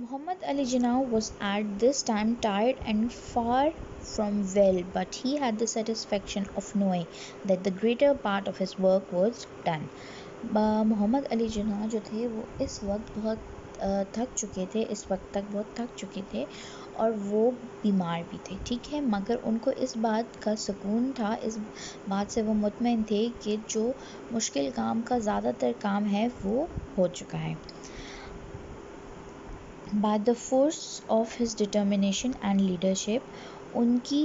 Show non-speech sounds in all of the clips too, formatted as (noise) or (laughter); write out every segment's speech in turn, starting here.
Muhammad Ali Jinnah was at this time tired and far from well, but he had the satisfaction of knowing that the greater part of his work was done. Mohammad Ali Jinnah जो थे वो इस वक्त बहुत थक चुके थे इस वक्त तक बहुत थक चुके थे और वो बीमार भी थे ठीक है मगर उनको इस बात का सुकून था इस बात से वो मुतमिन थे कि जो मुश्किल काम का ज़्यादातर काम है वो हो चुका है by the force of his determination and leadership उनकी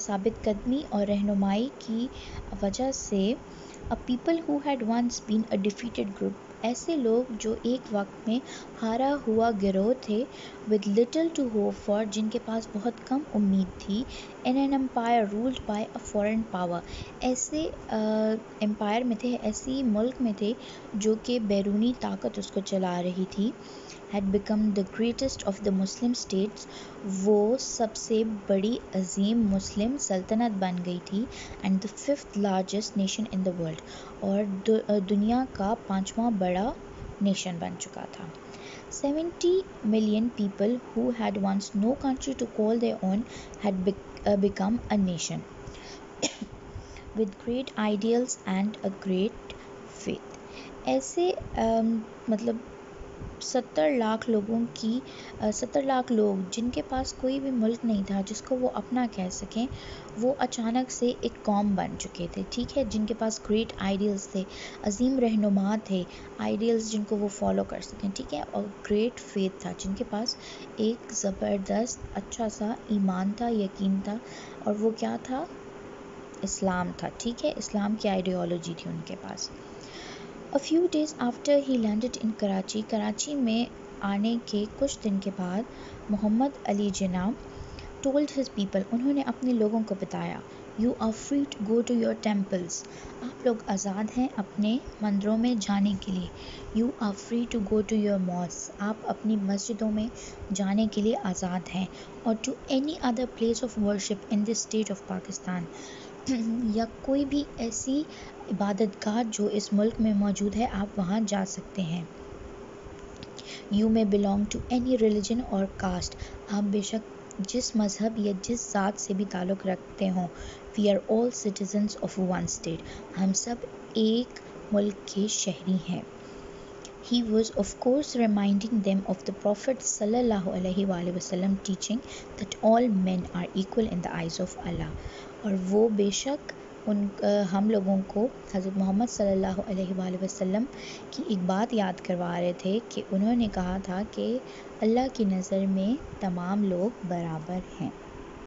साबित कदमी और रहनुमाई की वजह से a people who had once been a defeated group ऐसे लोग जो एक वक्त में हारा हुआ गिरोह थे with little to hope for जिनके पास बहुत कम उम्मीद थी in an empire ruled by a foreign power ऐसे एम्पायर में थे, ऐसी मुल्क में थे, जो कि बैरूनी ताकत उसको चला रही थी, had become the greatest of the Muslim states. वो सबसे बड़ी अजीम मुस्लिम सल्तनत बन गई थी and the fifth largest nation in the world और दुनिया का पांचवा बड़ा नेशन बन चुका था seventy million people who had once no country to call their own had become a nation with great ideals and a great faith ऐसे मतलब सत्तर लाख लोगों की सत्तर लाख लोग जिनके पास कोई भी मुल्क नहीं था, जिसको वो अपना कह सकें, वो अचानक से एक कौम बन चुके थे, ठीक है? जिनके पास ग्रेट आइडियल्स थे, अजीम रहनुमा थे आइडियल्स जिनको वो फॉलो कर सकें, ठीक है? और ग्रेट फेथ था, जिनके पास एक ज़बरदस्त अच्छा सा ईमान था, यकीन था, और वो क्या था? इस्लाम था, ठीक है? इस्लाम की आइडियोलॉजी थी उनके पास। A few days after he landed in Karachi Karachi में आने के कुछ दिन के बाद Mohammad Ali Jinnah told his people उन्होंने अपने लोगों को बताया you are free to go to your temples आप लोग आज़ाद हैं अपने मंदिरों में जाने के लिए. You are free to go to your mosques आप अपनी मस्जिदों में जाने के लिए आज़ाद हैं. और to any other place of worship in this state of Pakistan (clears throat) या कोई भी ऐसी इबादत गाह जो इस मुल्क में मौजूद है, आप वहाँ जा सकते हैं। You may belong to any religion or caste आप बेशक जिस मज़हब या जिस ज़ात से भी ताल्लुक़ रखते हों we are all citizens of one state हम सब एक मुल्क के शहरी हैं। He was of course reminding them of the prophet sallallahu alaihi wasallam teaching that all men are equal in the eyes of allah. और वो बेशक उन हम लोगों को हज़रत मोहम्मद सल्लल्लाहु अलैहि वसल्लम की एक बात याद करवा रहे थे कि उन्होंने कहा था कि अल्लाह की नज़र में तमाम लोग बराबर हैं।